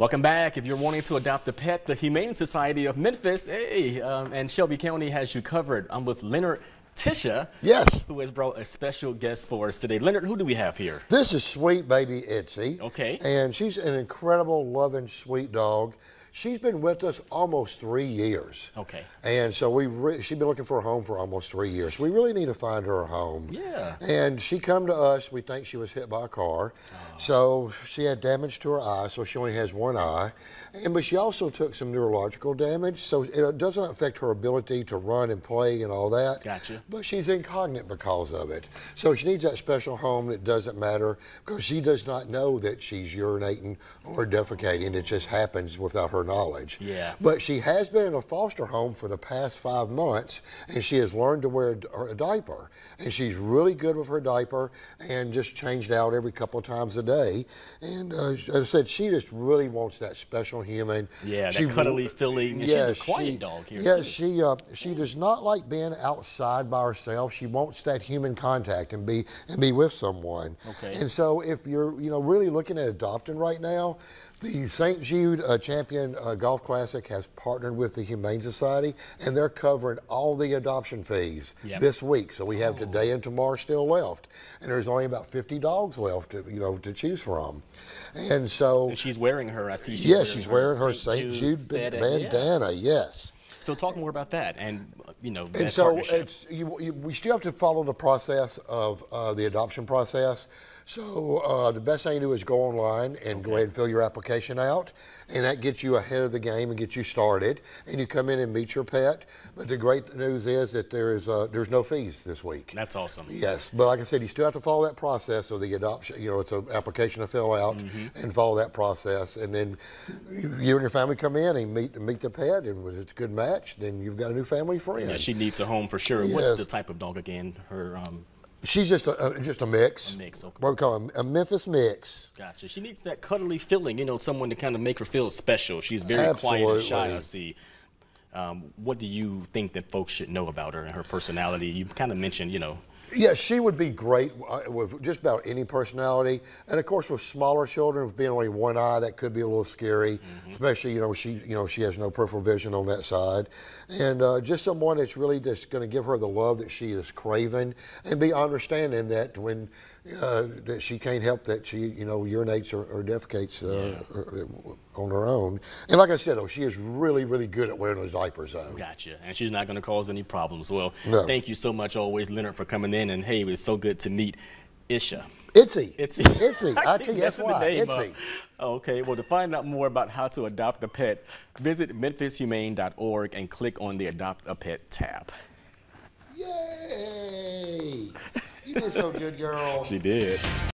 Welcome back. If you're wanting to adopt a pet, the Humane Society of Memphis, hey, um, and Shelby County has you covered. I'm with Leonard Tisha. Yes. Who has brought a special guest for us today. Leonard, who do we have here? This is sweet baby Itsy. Okay. And she's an incredible, loving, sweet dog. She's been with us almost three years. Okay. And so we re- she's been looking for a home for almost three years. We really need to find her a home. Yeah. And she come to us. We think she was hit by a car, oh. so she had damage to her eye. So she only has one eye, and but she also took some neurological damage. So it doesn't affect her ability to run and play and all that. Gotcha. But she's incognate because of it. So she needs that special home that doesn't matter because she does not know that she's urinating or defecating. It just happens without her knowledge. Yeah. But she has been in a foster home for the past five months, and she has learned to wear a, a diaper. And she's really good with her diaper, and just changed out every couple of times a day. And uh, as I said, she just really wants that special human. Yeah, that She- cuddly feeling. And she's a quiet dog here, Yes, too. she uh, she does not like being outside by herself. She wants that human contact and be and be with someone. Okay. And so, if you're you know really looking at adopting right now, the St. Jude uh, Champion uh, Golf Classic has partnered with the Humane Society, and they're covering all the adoption fees Yep. Oh. this week. So we have today and tomorrow still left, and there's only about 50 dogs left, to, you know, to choose from. And so, And she's wearing her, I see she's yes, she's wearing her St. St. Jude, FedEx, yeah. bandana. Yes. So talk more about that and, you know, And so it's you, you, we still have to follow the process of uh, the adoption process. So uh, the best thing to do is go online and go ahead and fill your application out, and that gets you ahead of the game and gets you started. And you come in and meet your pet. But the great news is that there is uh, there's no fees this week. That's awesome. Yes, but like I said, you still have to follow that process of the adoption. You know, it's an application to fill out Mm-hmm. and follow that process, and then you, and your family come in and meet meet the pet, and if it's a good match, then you've got a new family friend. Yeah, she needs a home for sure. What's the type of dog again? Her, um, She's just a, a just a mix. A mix, okay. What we call a, a Memphis mix. Gotcha. She needs that cuddly feeling, you know, someone to kind of make her feel special. She's very quiet and shy, I see. Um, what do you think that folks should know about her and her personality? You kind of mentioned, you know, Yeah, she would be great uh, with just about any personality, and of course with smaller children, with being only one eye, that could be a little scary. Mm-hmm. Especially, you know, she you know she has no peripheral vision on that side, and uh, just someone that's really just going to give her the love that she is craving, and be understanding that when uh, that she can't help that she you know urinates or, or defecates uh, or- or- on her own. And like I said, though, she is really really good at wearing those diapers. Though. gotcha. And she's not going to cause any problems. Well, No. thank you so much, always, Leonard, for coming in. And hey, it was so good to meet Isha. Itsy. Itsy. Itsy. I T S Y. up. Itsy. Oh, okay, well, to find out more about how to adopt a pet, visit memphishumane.org and click on the Adopt a Pet tab. Yay! You did so good, girl. She did.